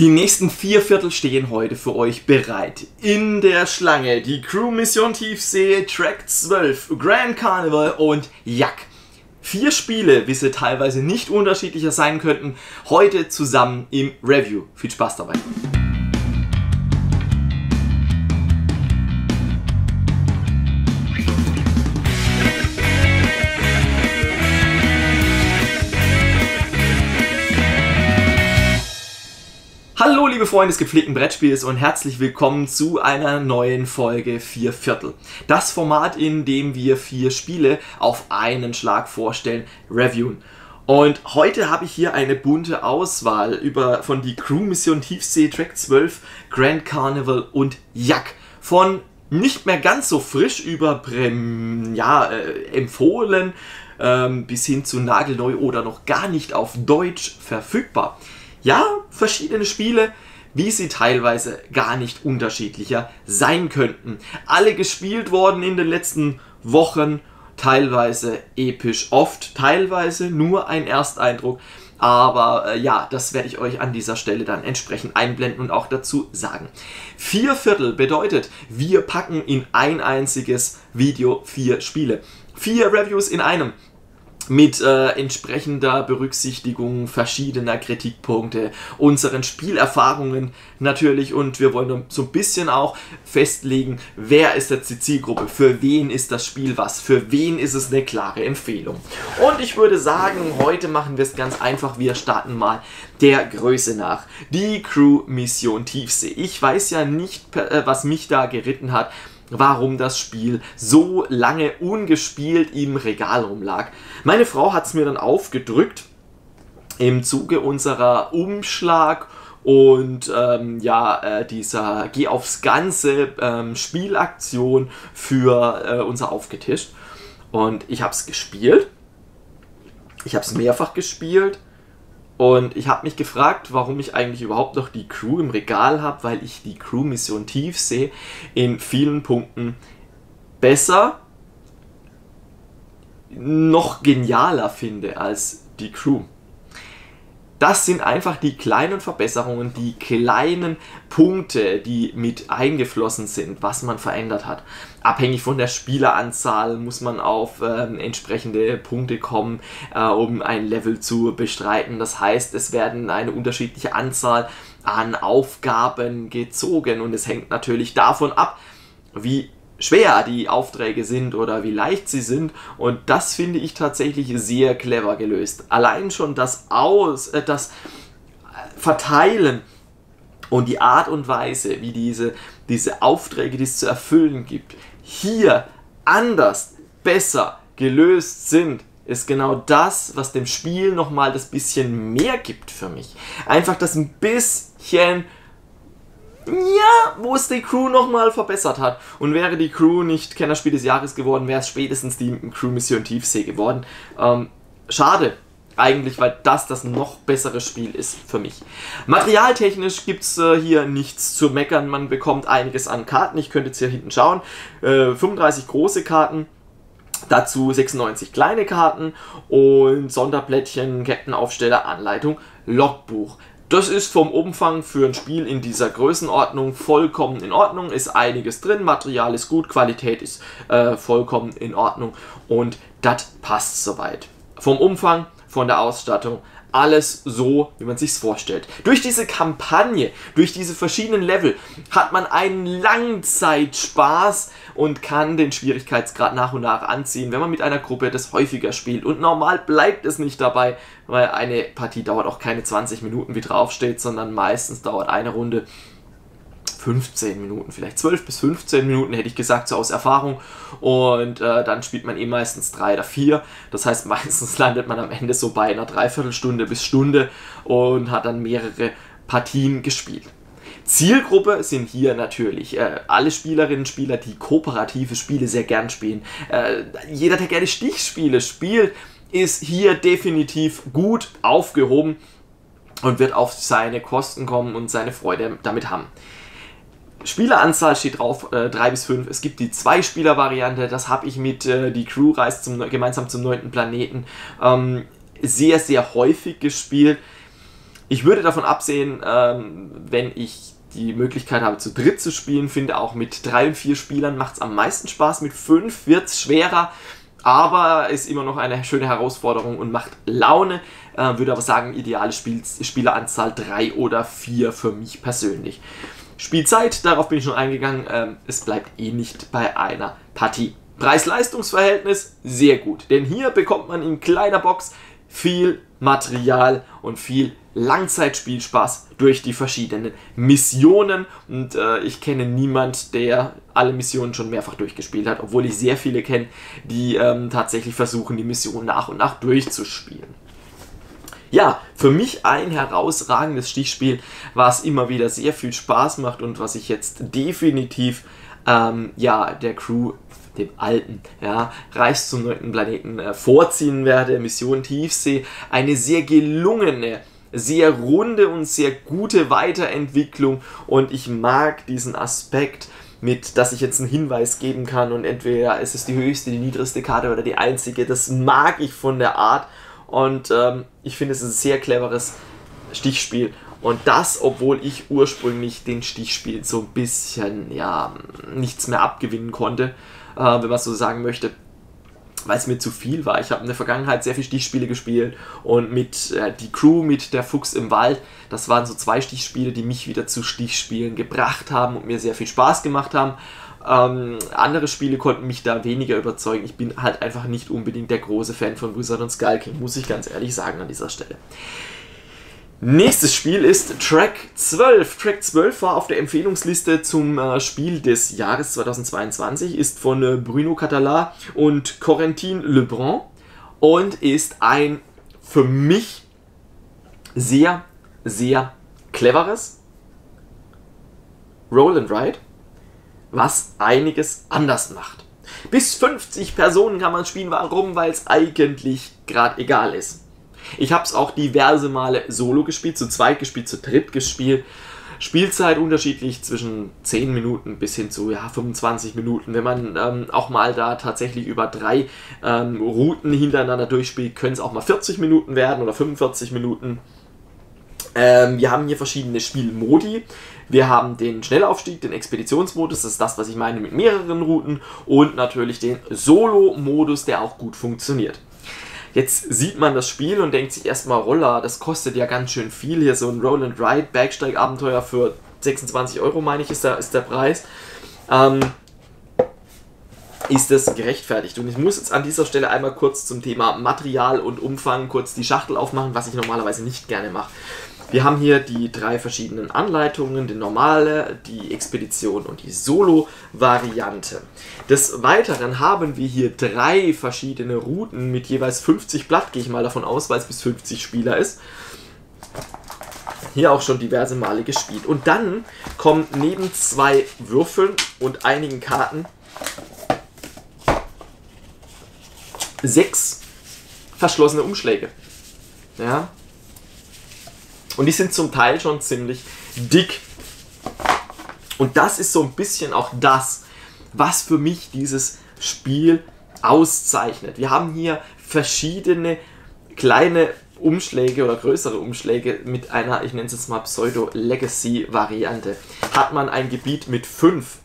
Die nächsten vier Viertel stehen heute für euch bereit. In der Schlange die Crew Mission Tiefsee, Track 12, Grand Carnival und Jack. Vier Spiele, wie sie teilweise nicht unterschiedlicher sein könnten, heute zusammen im Review. Viel Spaß dabei. Liebe Freunde des gepflegten Brettspiels und herzlich willkommen zu einer neuen Folge 4 Viertel. Das Format, in dem wir vier Spiele auf einen Schlag vorstellen, reviewen. Und heute habe ich hier eine bunte Auswahl über, von die Crew Mission Tiefsee Track 12, Grand Carnival und Jack. Von nicht mehr ganz so frisch über ja, äh, empfohlen ähm, bis hin zu nagelneu oder noch gar nicht auf Deutsch verfügbar ja, verschiedene Spiele, wie sie teilweise gar nicht unterschiedlicher sein könnten. Alle gespielt worden in den letzten Wochen, teilweise episch oft, teilweise nur ein Ersteindruck. Aber äh, ja, das werde ich euch an dieser Stelle dann entsprechend einblenden und auch dazu sagen. Vier Viertel bedeutet, wir packen in ein einziges Video vier Spiele. Vier Reviews in einem mit äh, entsprechender Berücksichtigung verschiedener Kritikpunkte, unseren Spielerfahrungen natürlich und wir wollen so ein bisschen auch festlegen, wer ist jetzt die Zielgruppe, für wen ist das Spiel was, für wen ist es eine klare Empfehlung. Und ich würde sagen, heute machen wir es ganz einfach, wir starten mal der Größe nach. Die Crew Mission Tiefsee. Ich weiß ja nicht, äh, was mich da geritten hat, warum das Spiel so lange ungespielt im Regal rumlag. Meine Frau hat es mir dann aufgedrückt im Zuge unserer Umschlag und ähm, ja, äh, dieser Geh aufs Ganze ähm, Spielaktion für äh, unser Aufgetischt. Und ich habe es gespielt. Ich habe es mehrfach gespielt und ich habe mich gefragt, warum ich eigentlich überhaupt noch die Crew im Regal habe, weil ich die Crew-Mission Tiefsee in vielen Punkten besser, noch genialer finde als die Crew. Das sind einfach die kleinen Verbesserungen, die kleinen Punkte, die mit eingeflossen sind, was man verändert hat. Abhängig von der Spieleranzahl muss man auf äh, entsprechende Punkte kommen, äh, um ein Level zu bestreiten. Das heißt, es werden eine unterschiedliche Anzahl an Aufgaben gezogen und es hängt natürlich davon ab, wie schwer die Aufträge sind oder wie leicht sie sind. Und das finde ich tatsächlich sehr clever gelöst. Allein schon das Aus, äh, das Verteilen und die Art und Weise, wie diese, diese Aufträge, die es zu erfüllen gibt, hier anders, besser gelöst sind, ist genau das, was dem Spiel nochmal das bisschen mehr gibt für mich. Einfach das ein bisschen ja, wo es die Crew nochmal verbessert hat. Und wäre die Crew nicht Kennerspiel des Jahres geworden, wäre es spätestens die Crew Mission Tiefsee geworden. Ähm, schade, eigentlich, weil das das noch bessere Spiel ist für mich. Materialtechnisch gibt es äh, hier nichts zu meckern. Man bekommt einiges an Karten. Ich könnte jetzt hier hinten schauen. Äh, 35 große Karten. Dazu 96 kleine Karten und Sonderblättchen, Kettenaufsteller, Anleitung, Logbuch. Das ist vom Umfang für ein Spiel in dieser Größenordnung vollkommen in Ordnung. Ist einiges drin, Material ist gut, Qualität ist äh, vollkommen in Ordnung und das passt soweit. Vom Umfang, von der Ausstattung, alles so, wie man sich's vorstellt. Durch diese Kampagne, durch diese verschiedenen Level hat man einen Langzeitspaß und kann den Schwierigkeitsgrad nach und nach anziehen, wenn man mit einer Gruppe das häufiger spielt. Und normal bleibt es nicht dabei, weil eine Partie dauert auch keine 20 Minuten, wie draufsteht, sondern meistens dauert eine Runde 15 Minuten, vielleicht 12 bis 15 Minuten, hätte ich gesagt, so aus Erfahrung. Und äh, dann spielt man eh meistens drei oder vier. Das heißt, meistens landet man am Ende so bei einer Dreiviertelstunde bis Stunde und hat dann mehrere Partien gespielt. Zielgruppe sind hier natürlich äh, alle Spielerinnen und Spieler, die kooperative Spiele sehr gern spielen. Äh, jeder, der gerne Stichspiele spielt, ist hier definitiv gut aufgehoben und wird auf seine Kosten kommen und seine Freude damit haben. Spieleranzahl steht drauf, äh, 3 bis 5. Es gibt die Zwei-Spieler-Variante, das habe ich mit äh, die Crew reist zum, gemeinsam zum neunten Planeten ähm, sehr, sehr häufig gespielt. Ich würde davon absehen, ähm, wenn ich die Möglichkeit habe, zu dritt zu spielen, finde auch mit drei und vier Spielern macht es am meisten Spaß. Mit fünf wird es schwerer, aber ist immer noch eine schöne Herausforderung und macht Laune. Äh, würde aber sagen, ideale Spiel Spieleranzahl drei oder vier für mich persönlich. Spielzeit, darauf bin ich schon eingegangen, ähm, es bleibt eh nicht bei einer Partie. Preis-Leistungs-Verhältnis sehr gut, denn hier bekommt man in kleiner Box viel Material und viel Langzeitspielspaß durch die verschiedenen Missionen. Und äh, ich kenne niemand, der alle Missionen schon mehrfach durchgespielt hat, obwohl ich sehr viele kenne, die ähm, tatsächlich versuchen, die Mission nach und nach durchzuspielen. Ja, für mich ein herausragendes Stichspiel, was immer wieder sehr viel Spaß macht und was ich jetzt definitiv ähm, ja, der Crew dem alten, ja, Reis zum neunten Planeten äh, vorziehen werde. Mission Tiefsee, eine sehr gelungene, sehr runde und sehr gute Weiterentwicklung und ich mag diesen Aspekt mit, dass ich jetzt einen Hinweis geben kann und entweder ist es die höchste, die niedrigste Karte oder die einzige. Das mag ich von der Art und ähm, ich finde es ein sehr cleveres Stichspiel und das, obwohl ich ursprünglich den Stichspiel so ein bisschen, ja, nichts mehr abgewinnen konnte äh, wenn man so sagen möchte weil es mir zu viel war. Ich habe in der Vergangenheit sehr viele Stichspiele gespielt und mit äh, die Crew, mit der Fuchs im Wald, das waren so zwei Stichspiele, die mich wieder zu Stichspielen gebracht haben und mir sehr viel Spaß gemacht haben. Ähm, andere Spiele konnten mich da weniger überzeugen. Ich bin halt einfach nicht unbedingt der große Fan von Wizard und Skull King, muss ich ganz ehrlich sagen an dieser Stelle. Nächstes Spiel ist Track 12. Track 12 war auf der Empfehlungsliste zum äh, Spiel des Jahres 2022, ist von äh, Bruno Catala und Corentin Lebrun und ist ein für mich sehr, sehr cleveres Roll and Ride, was einiges anders macht. Bis 50 Personen kann man spielen. Warum? Weil es eigentlich gerade egal ist. Ich habe es auch diverse Male solo gespielt, zu zweit gespielt, zu dritt gespielt. Spielzeit unterschiedlich zwischen 10 Minuten bis hin zu ja, 25 Minuten. Wenn man ähm, auch mal da tatsächlich über drei ähm, Routen hintereinander durchspielt, können es auch mal 40 Minuten werden oder 45 Minuten. Ähm, wir haben hier verschiedene Spielmodi. Wir haben den Schnellaufstieg, den Expeditionsmodus, das ist das, was ich meine mit mehreren Routen und natürlich den Solo-Modus, der auch gut funktioniert. Jetzt sieht man das Spiel und denkt sich erstmal, Roller, das kostet ja ganz schön viel. Hier so ein Roll and Ride Bergsteigabenteuer für 26 Euro, meine ich, ist der, ist der Preis. Ähm, ist das gerechtfertigt? Und ich muss jetzt an dieser Stelle einmal kurz zum Thema Material und Umfang kurz die Schachtel aufmachen, was ich normalerweise nicht gerne mache. Wir haben hier die drei verschiedenen Anleitungen, die normale, die Expedition und die Solo-Variante. Des Weiteren haben wir hier drei verschiedene Routen mit jeweils 50 Blatt, gehe ich mal davon aus, weil es bis 50 Spieler ist. Hier auch schon diverse Male gespielt. Und dann kommen neben zwei Würfeln und einigen Karten sechs verschlossene Umschläge. Ja, und die sind zum Teil schon ziemlich dick. Und das ist so ein bisschen auch das, was für mich dieses Spiel auszeichnet. Wir haben hier verschiedene kleine Umschläge oder größere Umschläge mit einer, ich nenne es jetzt mal Pseudo-Legacy-Variante. Hat man ein Gebiet mit 5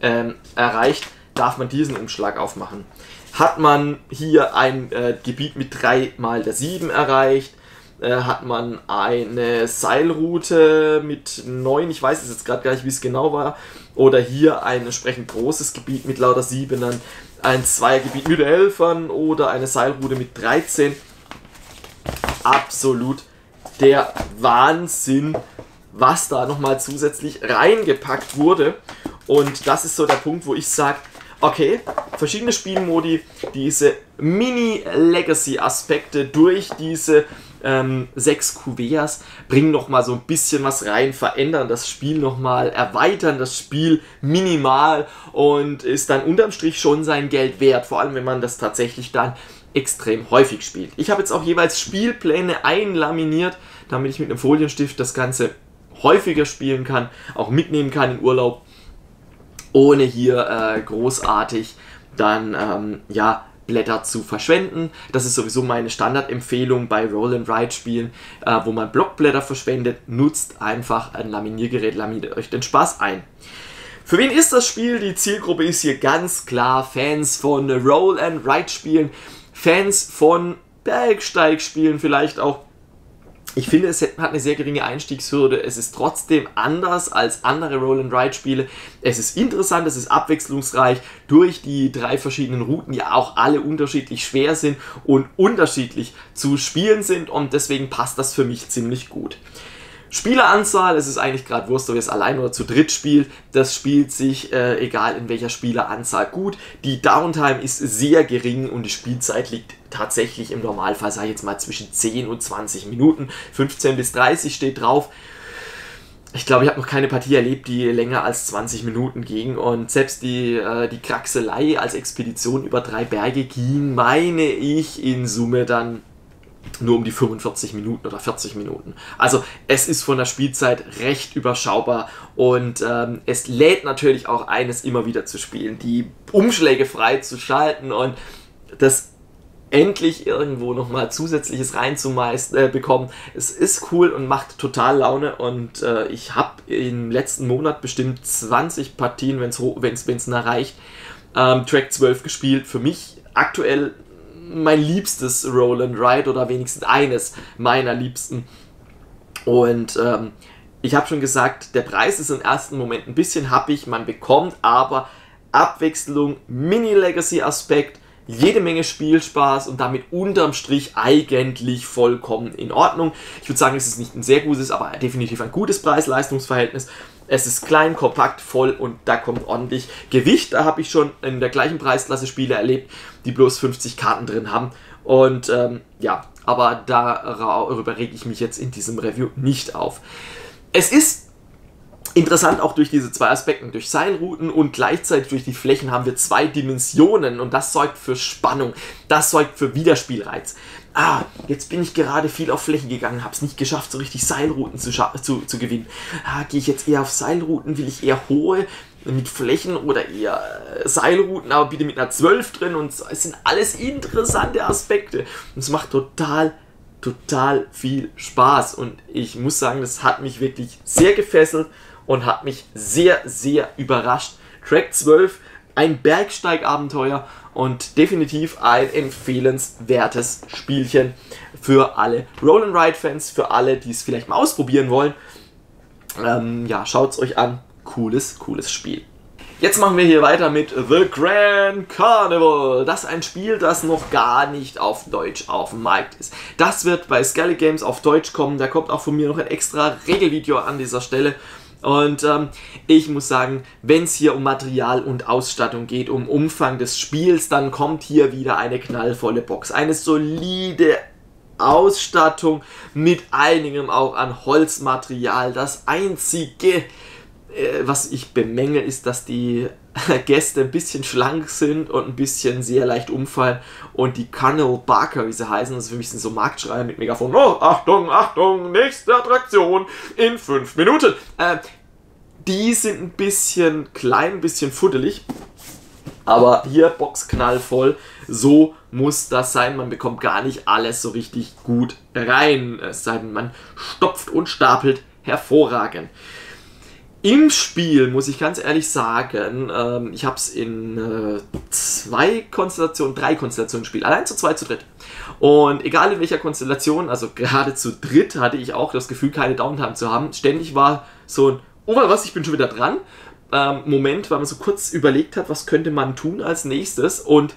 ähm, erreicht, darf man diesen Umschlag aufmachen. Hat man hier ein äh, Gebiet mit 3 mal der 7 erreicht, äh, hat man eine Seilroute mit neun, ich weiß es jetzt gerade gar nicht, wie es genau war, oder hier ein entsprechend großes Gebiet mit lauter Siebenern, ein Zweiergebiet mit Elfern oder eine Seilroute mit 13. Absolut der Wahnsinn, was da nochmal zusätzlich reingepackt wurde. Und das ist so der Punkt, wo ich sage, okay, verschiedene Spielmodi, diese Mini-Legacy-Aspekte durch diese ähm, sechs Kuverts bringen noch mal so ein bisschen was rein, verändern das Spiel noch mal, erweitern das Spiel minimal und ist dann unterm Strich schon sein Geld wert, vor allem wenn man das tatsächlich dann extrem häufig spielt. Ich habe jetzt auch jeweils Spielpläne einlaminiert, damit ich mit einem Folienstift das Ganze häufiger spielen kann, auch mitnehmen kann in Urlaub, ohne hier äh, großartig dann ähm, ja Blockblätter zu verschwenden. Das ist sowieso meine Standardempfehlung bei Roll-and-Ride-Spielen, äh, wo man Blockblätter verschwendet. Nutzt einfach ein Laminiergerät, laminiert euch den Spaß ein. Für wen ist das Spiel? Die Zielgruppe ist hier ganz klar Fans von Roll-and-Ride-Spielen, Fans von Bergsteigspielen, vielleicht auch ich finde, es hat eine sehr geringe Einstiegshürde. Es ist trotzdem anders als andere Roll-and-Ride-Spiele. Es ist interessant, es ist abwechslungsreich durch die drei verschiedenen Routen, die auch alle unterschiedlich schwer sind und unterschiedlich zu spielen sind. Und deswegen passt das für mich ziemlich gut. Spieleranzahl, es ist eigentlich gerade Wurst, ob ihr es allein oder zu dritt spielt. Das spielt sich, äh, egal in welcher Spieleranzahl, gut. Die Downtime ist sehr gering und die Spielzeit liegt tatsächlich im Normalfall, sage ich jetzt mal, zwischen 10 und 20 Minuten. 15 bis 30 steht drauf. Ich glaube, ich habe noch keine Partie erlebt, die länger als 20 Minuten ging. Und selbst die, äh, die Kraxelei als Expedition über drei Berge ging, meine ich, in Summe dann nur um die 45 Minuten oder 40 Minuten. Also es ist von der Spielzeit recht überschaubar und ähm, es lädt natürlich auch eines immer wieder zu spielen, die Umschläge frei zu schalten und das endlich irgendwo nochmal zusätzliches reinzubekommen. Äh, es ist cool und macht total Laune und äh, ich habe im letzten Monat bestimmt 20 Partien, wenn es erreicht, ähm, Track 12 gespielt. Für mich aktuell mein liebstes Roll and Ride oder wenigstens eines meiner liebsten. Und ähm, ich habe schon gesagt, der Preis ist im ersten Moment ein bisschen happig, man bekommt aber Abwechslung, Mini-Legacy-Aspekt, jede Menge Spielspaß und damit unterm Strich eigentlich vollkommen in Ordnung. Ich würde sagen, es ist nicht ein sehr gutes, aber definitiv ein gutes Preis-Leistungs-Verhältnis. Es ist klein, kompakt, voll und da kommt ordentlich Gewicht. Da habe ich schon in der gleichen Preisklasse Spiele erlebt, die bloß 50 Karten drin haben. Und ähm, ja, aber darüber rege ich mich jetzt in diesem Review nicht auf. Es ist Interessant auch durch diese zwei Aspekte, durch Seilrouten und gleichzeitig durch die Flächen haben wir zwei Dimensionen und das sorgt für Spannung, das sorgt für Wiederspielreiz. Ah, jetzt bin ich gerade viel auf Fläche gegangen, habe es nicht geschafft, so richtig Seilrouten zu, zu, zu gewinnen. Ah, gehe ich jetzt eher auf Seilrouten, will ich eher hohe mit Flächen oder eher äh, Seilrouten, aber bitte mit einer 12 drin und es sind alles interessante Aspekte. Und es macht total total viel Spaß und ich muss sagen, das hat mich wirklich sehr gefesselt und hat mich sehr, sehr überrascht. Track 12, ein Bergsteigabenteuer und definitiv ein empfehlenswertes Spielchen für alle Roll-and-Ride-Fans, für alle, die es vielleicht mal ausprobieren wollen. Ähm, ja, schaut es euch an. Cooles, cooles Spiel. Jetzt machen wir hier weiter mit The Grand Carnival. Das ist ein Spiel, das noch gar nicht auf Deutsch auf dem Markt ist. Das wird bei Skelly Games auf Deutsch kommen. Da kommt auch von mir noch ein extra Regelvideo an dieser Stelle. Und ähm, ich muss sagen, wenn es hier um Material und Ausstattung geht, um Umfang des Spiels, dann kommt hier wieder eine knallvolle Box. Eine solide Ausstattung mit einigem auch an Holzmaterial. Das einzige, was ich bemängel, ist, dass die Gäste ein bisschen schlank sind und ein bisschen sehr leicht umfallen. Und die Colonel Barker, wie sie heißen, das ist für mich so Marktschreier mit Megafon. Oh, Achtung, Achtung, nächste Attraktion in fünf Minuten. Äh, die sind ein bisschen klein, ein bisschen fuddelig. Aber hier Boxknall voll. So muss das sein. Man bekommt gar nicht alles so richtig gut rein. Es sei denn, man stopft und stapelt hervorragend. Im Spiel muss ich ganz ehrlich sagen, ähm, ich habe es in äh, zwei Konstellationen, drei Konstellationen gespielt, allein zu zweit, zu dritt. Und egal in welcher Konstellation, also gerade zu dritt hatte ich auch das Gefühl, keine Downtime zu haben. Ständig war so ein, oh was, ich bin schon wieder dran. Ähm, Moment, weil man so kurz überlegt hat, was könnte man tun als nächstes und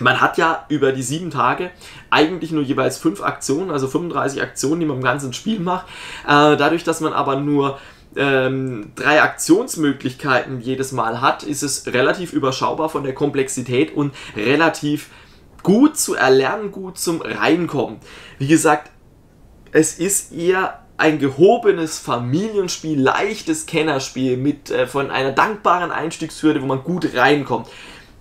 man hat ja über die sieben Tage eigentlich nur jeweils fünf Aktionen, also 35 Aktionen, die man im ganzen Spiel macht. Äh, dadurch, dass man aber nur ähm, drei Aktionsmöglichkeiten jedes Mal hat, ist es relativ überschaubar von der Komplexität und relativ gut zu erlernen, gut zum Reinkommen. Wie gesagt, es ist eher ein gehobenes Familienspiel, leichtes Kennerspiel mit äh, von einer dankbaren Einstiegshürde, wo man gut reinkommt.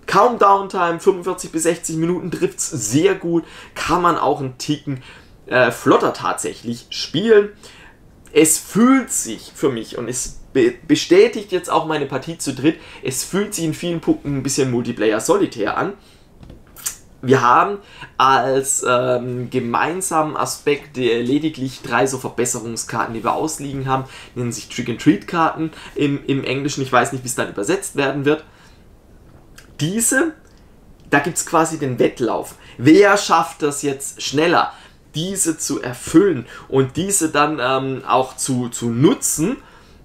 Kaum Downtime, 45 bis 60 Minuten trifft es sehr gut, kann man auch einen Ticken äh, flotter tatsächlich spielen es fühlt sich für mich und es bestätigt jetzt auch meine Partie zu dritt, es fühlt sich in vielen Punkten ein bisschen Multiplayer Solitär an. Wir haben als ähm, gemeinsamen Aspekt lediglich drei so Verbesserungskarten, die wir ausliegen haben. Nennen sich Trick-and-Treat-Karten im, im Englischen. Ich weiß nicht, wie es dann übersetzt werden wird. Diese, da gibt es quasi den Wettlauf. Wer schafft das jetzt schneller, diese zu erfüllen und diese dann ähm, auch zu, zu nutzen?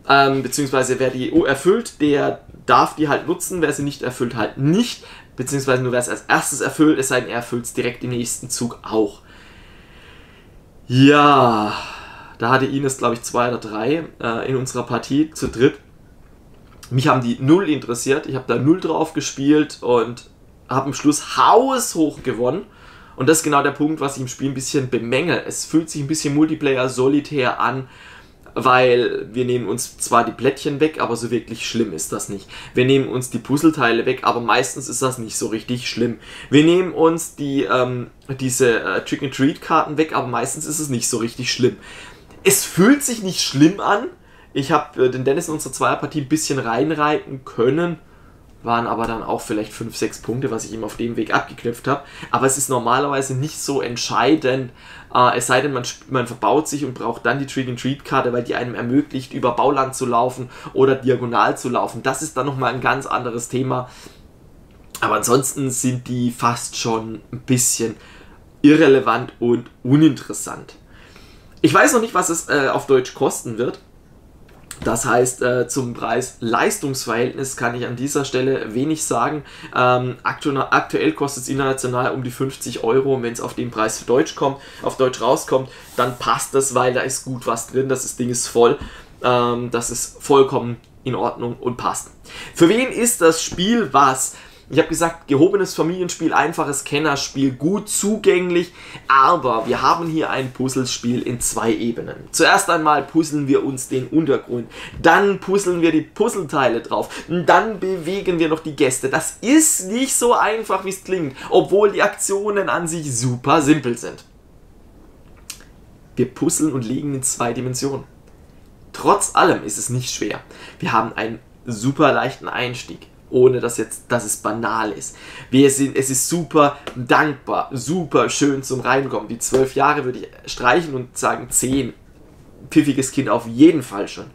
Ähm, beziehungsweise wer die erfüllt, der darf die halt nutzen, wer sie nicht erfüllt, halt nicht beziehungsweise nur wer es als erstes erfüllt, es sei denn, er erfüllt es direkt im nächsten Zug auch. Ja, da hatte Ines, glaube ich, zwei oder drei äh, in unserer Partie zu dritt. Mich haben die null interessiert. Ich habe da null drauf gespielt und habe am Schluss haushoch gewonnen. Und das ist genau der Punkt, was ich im Spiel ein bisschen bemängel. Es fühlt sich ein bisschen Multiplayer solitär an weil wir nehmen uns zwar die Plättchen weg, aber so wirklich schlimm ist das nicht. Wir nehmen uns die Puzzleteile weg, aber meistens ist das nicht so richtig schlimm. Wir nehmen uns die, ähm, diese äh, Trick-and-Treat-Karten weg, aber meistens ist es nicht so richtig schlimm. Es fühlt sich nicht schlimm an. Ich habe äh, den Dennis in unserer Zweierpartie ein bisschen reinreiten können waren aber dann auch vielleicht 5, 6 Punkte, was ich ihm auf dem Weg abgeknüpft habe. Aber es ist normalerweise nicht so entscheidend, äh, es sei denn, man, man verbaut sich und braucht dann die Trick-and-Treat-Karte, weil die einem ermöglicht, über Bauland zu laufen oder diagonal zu laufen. Das ist dann nochmal ein ganz anderes Thema. Aber ansonsten sind die fast schon ein bisschen irrelevant und uninteressant. Ich weiß noch nicht, was es äh, auf Deutsch kosten wird. Das heißt, äh, zum Preis-Leistungsverhältnis kann ich an dieser Stelle wenig sagen. Ähm, aktu aktuell kostet es international um die 50 Euro wenn es auf den Preis für Deutsch kommt, auf Deutsch rauskommt, dann passt das, weil da ist gut was drin, das Ding ist voll. Ähm, das ist vollkommen in Ordnung und passt. Für wen ist das Spiel was? Ich habe gesagt, gehobenes Familienspiel, einfaches Kennerspiel, gut zugänglich, aber wir haben hier ein Puzzlespiel in zwei Ebenen. Zuerst einmal puzzeln wir uns den Untergrund, dann puzzeln wir die Puzzleteile drauf, dann bewegen wir noch die Gäste. Das ist nicht so einfach, wie es klingt, obwohl die Aktionen an sich super simpel sind. Wir puzzeln und liegen in zwei Dimensionen. Trotz allem ist es nicht schwer. Wir haben einen super leichten Einstieg ohne dass jetzt, dass es banal ist. Wir sind, es ist super dankbar, super schön zum Reinkommen. Die zwölf Jahre würde ich streichen und sagen zehn. Pfiffiges Kind auf jeden Fall schon.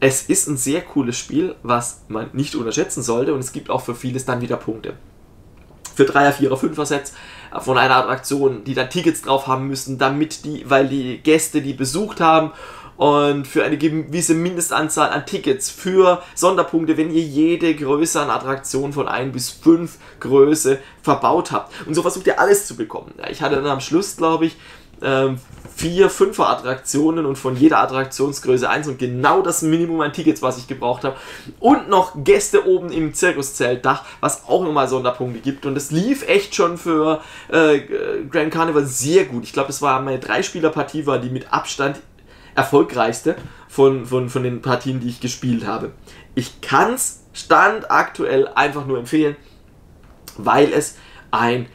Es ist ein sehr cooles Spiel, was man nicht unterschätzen sollte und es gibt auch für vieles dann wieder Punkte. Für 3er, 4er, 5er Sets von einer Attraktion, die dann Tickets drauf haben müssen, damit die, weil die Gäste die besucht haben und für eine gewisse Mindestanzahl an Tickets für Sonderpunkte, wenn ihr jede Größe an Attraktionen von 1 bis 5 Größe verbaut habt. Und so versucht ihr alles zu bekommen. Ich hatte dann am Schluss, glaube ich, ähm, vier, fünfer Attraktionen und von jeder Attraktionsgröße eins und genau das Minimum an Tickets, was ich gebraucht habe. Und noch Gäste oben im Zirkuszeltdach, was auch nochmal Sonderpunkte gibt. Und es lief echt schon für äh, Grand Carnival sehr gut. Ich glaube, es war meine Dreispielerpartie, war die mit Abstand erfolgreichste von, von, von den Partien, die ich gespielt habe. Ich kann es Stand aktuell einfach nur empfehlen, weil es ein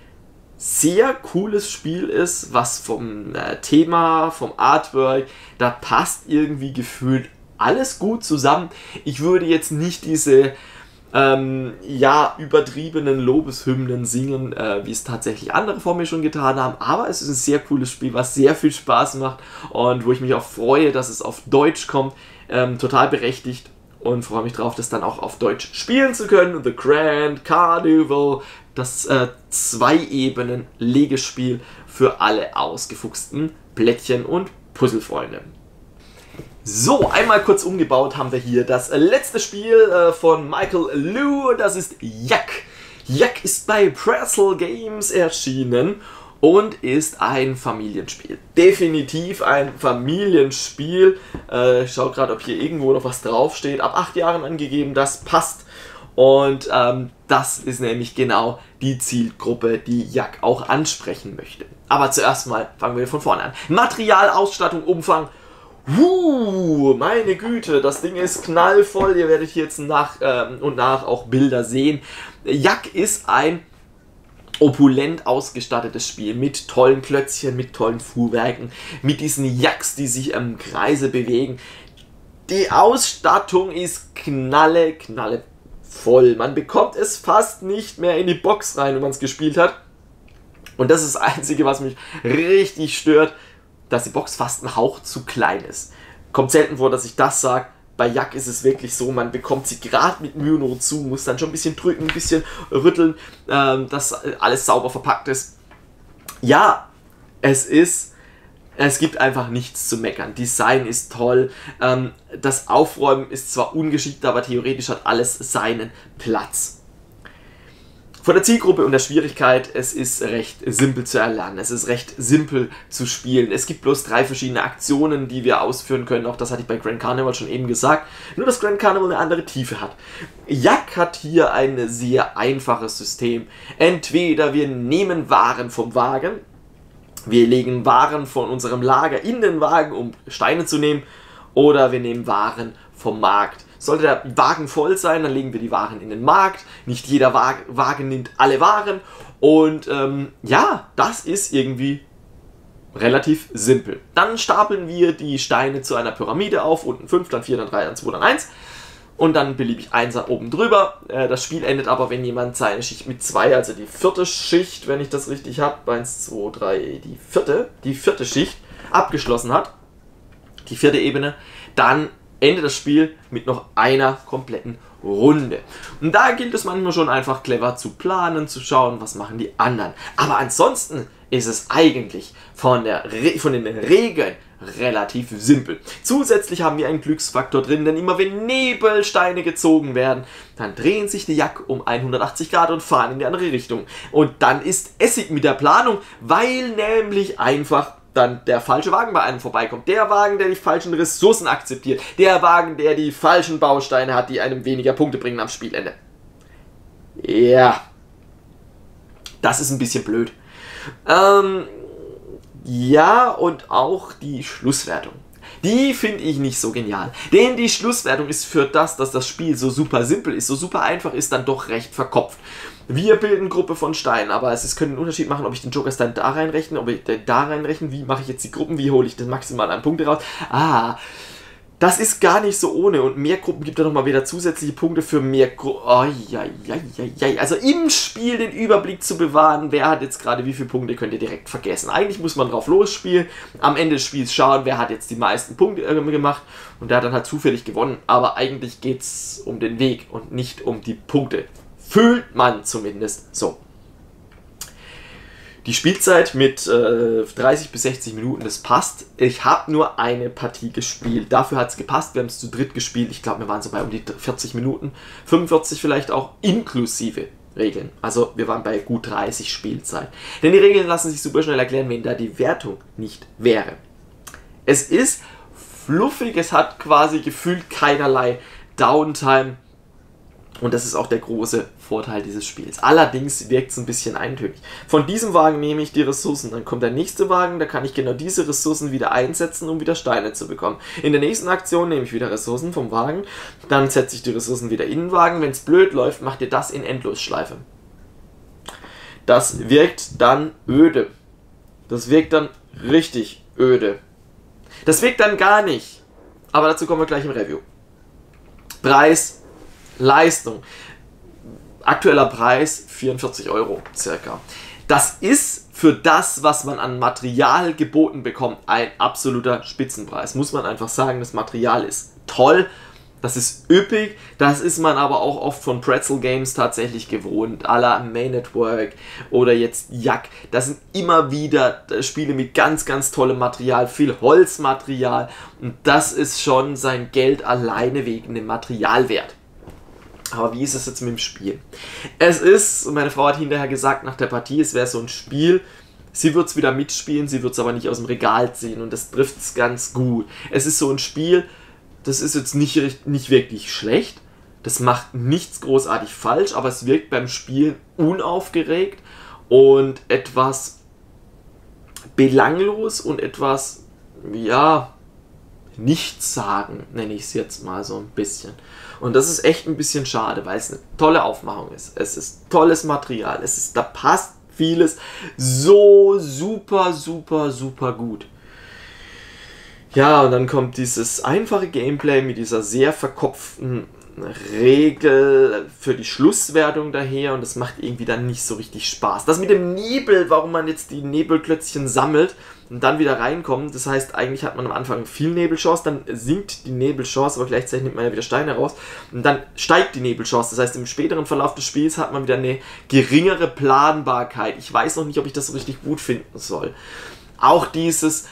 sehr cooles Spiel ist, was vom äh, Thema, vom Artwork, da passt irgendwie gefühlt alles gut zusammen. Ich würde jetzt nicht diese ähm, ja, übertriebenen Lobeshymnen singen, äh, wie es tatsächlich andere vor mir schon getan haben. Aber es ist ein sehr cooles Spiel, was sehr viel Spaß macht und wo ich mich auch freue, dass es auf Deutsch kommt. Ähm, total berechtigt und freue mich drauf, das dann auch auf Deutsch spielen zu können. The Grand Carnival, das äh, Zwei-Ebenen-Legespiel für alle ausgefuchsten Plättchen- und Puzzlefreunde. So, einmal kurz umgebaut haben wir hier das letzte Spiel äh, von Michael Liu, das ist Yak. Yak ist bei Pretzel Games erschienen und ist ein Familienspiel. Definitiv ein Familienspiel. Äh, ich schaue gerade, ob hier irgendwo noch was draufsteht. Ab 8 Jahren angegeben, das passt. Und ähm, das ist nämlich genau die Zielgruppe, die Jack auch ansprechen möchte. Aber zuerst mal fangen wir von vorne an. Material, Ausstattung, Umfang Uh, meine Güte, das Ding ist knallvoll. Ihr werdet hier jetzt nach ähm, und nach auch Bilder sehen. Jack ist ein opulent ausgestattetes Spiel mit tollen Klötzchen, mit tollen Fuhrwerken, mit diesen Jacks, die sich im Kreise bewegen. Die Ausstattung ist knalle, knalle voll. Man bekommt es fast nicht mehr in die Box rein, wenn man es gespielt hat. Und das ist das Einzige, was mich richtig stört, dass die Box fast ein Hauch zu klein ist. Kommt selten vor, dass ich das sage. Bei Jack ist es wirklich so, man bekommt sie gerade mit Mühe nur zu, muss dann schon ein bisschen drücken, ein bisschen rütteln, ähm, dass alles sauber verpackt ist. Ja, es ist es gibt einfach nichts zu meckern. Design ist toll. Ähm, das Aufräumen ist zwar ungeschickt, aber theoretisch hat alles seinen Platz. Von der Zielgruppe und der Schwierigkeit, es ist recht simpel zu erlernen, es ist recht simpel zu spielen. Es gibt bloß drei verschiedene Aktionen, die wir ausführen können, auch das hatte ich bei Grand Carnival schon eben gesagt, nur dass Grand Carnival eine andere Tiefe hat. Yak hat hier ein sehr einfaches System. Entweder wir nehmen Waren vom Wagen, wir legen Waren von unserem Lager in den Wagen, um Steine zu nehmen, oder wir nehmen Waren vom Markt. Sollte der Wagen voll sein, dann legen wir die Waren in den Markt. Nicht jeder Wagen nimmt alle Waren. Und ähm, ja, das ist irgendwie relativ simpel. Dann stapeln wir die Steine zu einer Pyramide auf. Unten 5, dann 4, dann 3, dann 2, dann 1. Und dann beliebig 1 oben drüber. Äh, das Spiel endet aber, wenn jemand seine Schicht mit 2, also die vierte Schicht, wenn ich das richtig habe, 1, 2, 3, die vierte, die vierte Schicht abgeschlossen hat. Die vierte Ebene. Dann endet das Spiel mit noch einer kompletten Runde. Und da gilt es manchmal schon einfach clever zu planen, zu schauen, was machen die anderen. Aber ansonsten ist es eigentlich von, der von den Regeln relativ simpel. Zusätzlich haben wir einen Glücksfaktor drin, denn immer wenn Nebelsteine gezogen werden, dann drehen sich die Jack um 180 Grad und fahren in die andere Richtung. Und dann ist Essig mit der Planung, weil nämlich einfach dann der falsche Wagen bei einem vorbeikommt. Der Wagen, der die falschen Ressourcen akzeptiert. Der Wagen, der die falschen Bausteine hat, die einem weniger Punkte bringen am Spielende. Ja. Das ist ein bisschen blöd. Ähm, ja, und auch die Schlusswertung. Die finde ich nicht so genial. Denn die Schlusswertung ist für das, dass das Spiel so super simpel ist, so super einfach ist, dann doch recht verkopft. Wir bilden Gruppe von Steinen, aber es könnte einen Unterschied machen, ob ich den Joker dann da reinrechne, ob ich den da reinrechne, wie mache ich jetzt die Gruppen, wie hole ich das maximal an Punkte raus. Ah, das ist gar nicht so ohne und mehr Gruppen gibt ja nochmal wieder zusätzliche Punkte für mehr Gruppen. Also im Spiel den Überblick zu bewahren, wer hat jetzt gerade wie viele Punkte, könnt ihr direkt vergessen. Eigentlich muss man drauf losspielen, am Ende des Spiels schauen, wer hat jetzt die meisten Punkte äh, gemacht und der hat dann halt zufällig gewonnen. Aber eigentlich geht es um den Weg und nicht um die Punkte. Fühlt man zumindest so. Die Spielzeit mit äh, 30 bis 60 Minuten, das passt. Ich habe nur eine Partie gespielt. Dafür hat es gepasst. Wir haben es zu dritt gespielt. Ich glaube, wir waren so bei um die 40 Minuten. 45 vielleicht auch inklusive Regeln. Also wir waren bei gut 30 Spielzeit. Denn die Regeln lassen sich super schnell erklären, wenn da die Wertung nicht wäre. Es ist fluffig, es hat quasi gefühlt keinerlei Downtime. Und das ist auch der große Vorteil dieses Spiels. Allerdings wirkt es ein bisschen eintönig. Von diesem Wagen nehme ich die Ressourcen, dann kommt der nächste Wagen, da kann ich genau diese Ressourcen wieder einsetzen, um wieder Steine zu bekommen. In der nächsten Aktion nehme ich wieder Ressourcen vom Wagen, dann setze ich die Ressourcen wieder in den Wagen. Wenn es blöd läuft, macht ihr das in Endlosschleife. Das wirkt dann öde. Das wirkt dann richtig öde. Das wirkt dann gar nicht. Aber dazu kommen wir gleich im Review. Preis Leistung. Aktueller Preis 44 Euro circa. Das ist für das, was man an Material geboten bekommt, ein absoluter Spitzenpreis. Muss man einfach sagen, das Material ist toll, das ist üppig, das ist man aber auch oft von Pretzel Games tatsächlich gewohnt, à la Main Network oder jetzt Jack. Das sind immer wieder Spiele mit ganz, ganz tollem Material, viel Holzmaterial und das ist schon sein Geld alleine wegen dem Materialwert. Aber wie ist es jetzt mit dem Spiel? Es ist, meine Frau hat hinterher gesagt nach der Partie, es wäre so ein Spiel, sie wird es wieder mitspielen, sie wird es aber nicht aus dem Regal ziehen und das trifft es ganz gut. Es ist so ein Spiel, das ist jetzt nicht, nicht wirklich schlecht, das macht nichts großartig falsch, aber es wirkt beim Spielen unaufgeregt und etwas belanglos und etwas, ja, nichts sagen, nenne ich es jetzt mal so ein bisschen. Und das ist echt ein bisschen schade, weil es eine tolle Aufmachung ist. Es ist tolles Material. Es ist, da passt vieles so super, super, super gut. Ja, und dann kommt dieses einfache Gameplay mit dieser sehr verkopften Regel für die Schlusswertung daher und das macht irgendwie dann nicht so richtig Spaß. Das mit dem Nebel, warum man jetzt die Nebelklötzchen sammelt und dann wieder reinkommt, das heißt, eigentlich hat man am Anfang viel Nebelchance, dann sinkt die Nebelchance, aber gleichzeitig nimmt man ja wieder Steine raus und dann steigt die Nebelchance. Das heißt, im späteren Verlauf des Spiels hat man wieder eine geringere Planbarkeit. Ich weiß noch nicht, ob ich das so richtig gut finden soll. Auch dieses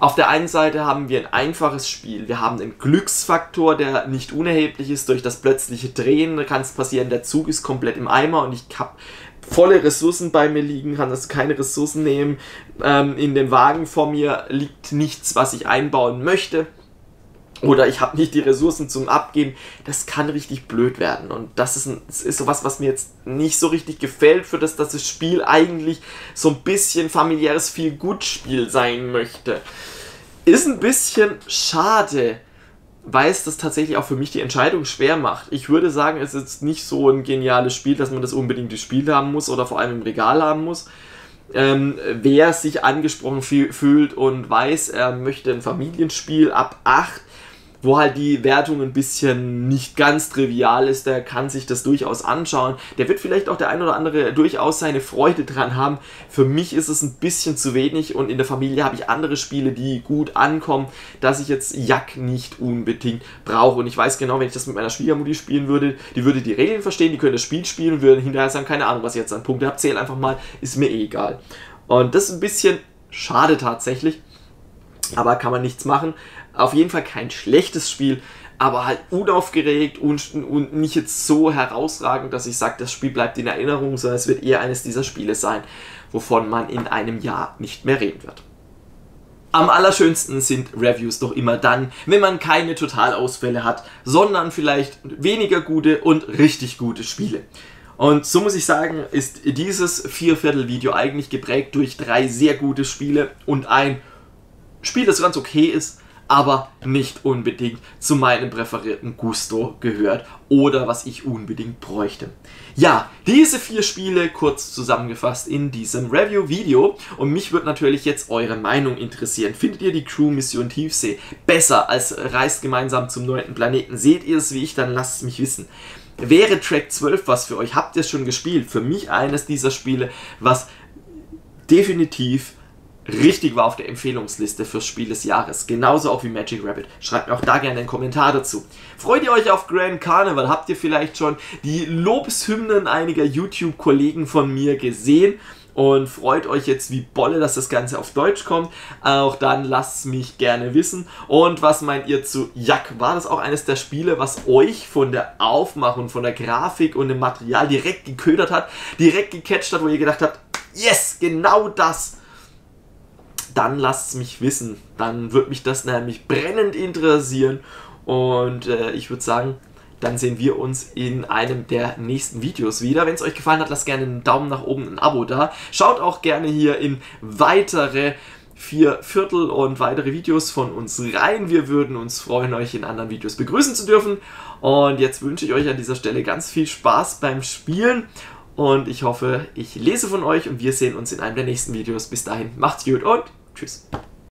auf der einen Seite haben wir ein einfaches Spiel. Wir haben einen Glücksfaktor, der nicht unerheblich ist. Durch das plötzliche Drehen kann es passieren, der Zug ist komplett im Eimer und ich habe volle Ressourcen bei mir liegen, kann das keine Ressourcen nehmen. Ähm, in dem Wagen vor mir liegt nichts, was ich einbauen möchte oder ich habe nicht die Ressourcen zum Abgeben, das kann richtig blöd werden. Und das ist, ein, das ist sowas, was mir jetzt nicht so richtig gefällt, für das, dass das Spiel eigentlich so ein bisschen familiäres Viel-Gut-Spiel sein möchte. Ist ein bisschen schade, weil es das tatsächlich auch für mich die Entscheidung schwer macht. Ich würde sagen, es ist nicht so ein geniales Spiel, dass man das unbedingt gespielt haben muss oder vor allem im Regal haben muss. Ähm, wer sich angesprochen fühlt und weiß, er möchte ein Familienspiel ab 8, wo halt die Wertung ein bisschen nicht ganz trivial ist, der kann sich das durchaus anschauen. Der wird vielleicht auch der ein oder andere durchaus seine Freude dran haben. Für mich ist es ein bisschen zu wenig und in der Familie habe ich andere Spiele, die gut ankommen, dass ich jetzt Jack nicht unbedingt brauche. Und ich weiß genau, wenn ich das mit meiner Schwiegermutter spielen würde, die würde die Regeln verstehen, die könnte das Spiel spielen und würde hinterher sagen, keine Ahnung, was ich jetzt an Punkte habe, zähl einfach mal, ist mir eh egal. Und das ist ein bisschen schade tatsächlich, aber kann man nichts machen. Auf jeden Fall kein schlechtes Spiel, aber halt unaufgeregt und, und nicht jetzt so herausragend, dass ich sage, das Spiel bleibt in Erinnerung, sondern es wird eher eines dieser Spiele sein, wovon man in einem Jahr nicht mehr reden wird. Am allerschönsten sind Reviews doch immer dann, wenn man keine Totalausfälle hat, sondern vielleicht weniger gute und richtig gute Spiele. Und so muss ich sagen, ist dieses Vierviertel-Video eigentlich geprägt durch drei sehr gute Spiele und ein Spiel, das ganz okay ist, aber nicht unbedingt zu meinem präferierten Gusto gehört oder was ich unbedingt bräuchte. Ja, diese vier Spiele kurz zusammengefasst in diesem Review-Video und mich würde natürlich jetzt eure Meinung interessieren. Findet ihr die Crew Mission Tiefsee besser als Reist gemeinsam zum neunten Planeten? Seht ihr es wie ich? Dann lasst es mich wissen. Wäre Track 12 was für euch? Habt ihr es schon gespielt? Für mich eines dieser Spiele, was definitiv richtig war auf der Empfehlungsliste fürs Spiel des Jahres. Genauso auch wie Magic Rabbit. Schreibt mir auch da gerne einen Kommentar dazu. Freut ihr euch auf Grand Carnival? Habt ihr vielleicht schon die Lobeshymnen einiger YouTube-Kollegen von mir gesehen? Und freut euch jetzt wie Bolle, dass das Ganze auf Deutsch kommt. Auch dann lasst es mich gerne wissen. Und was meint ihr zu Jack? War das auch eines der Spiele, was euch von der Aufmachung, von der Grafik und dem Material direkt geködert hat, direkt gecatcht hat, wo ihr gedacht habt, yes, genau das dann lasst es mich wissen. Dann wird mich das nämlich brennend interessieren. Und äh, ich würde sagen, dann sehen wir uns in einem der nächsten Videos wieder. Wenn es euch gefallen hat, lasst gerne einen Daumen nach oben, ein Abo da. Schaut auch gerne hier in weitere vier Viertel und weitere Videos von uns rein. Wir würden uns freuen, euch in anderen Videos begrüßen zu dürfen. Und jetzt wünsche ich euch an dieser Stelle ganz viel Spaß beim Spielen. Und ich hoffe, ich lese von euch und wir sehen uns in einem der nächsten Videos. Bis dahin, macht's gut und Tschüss.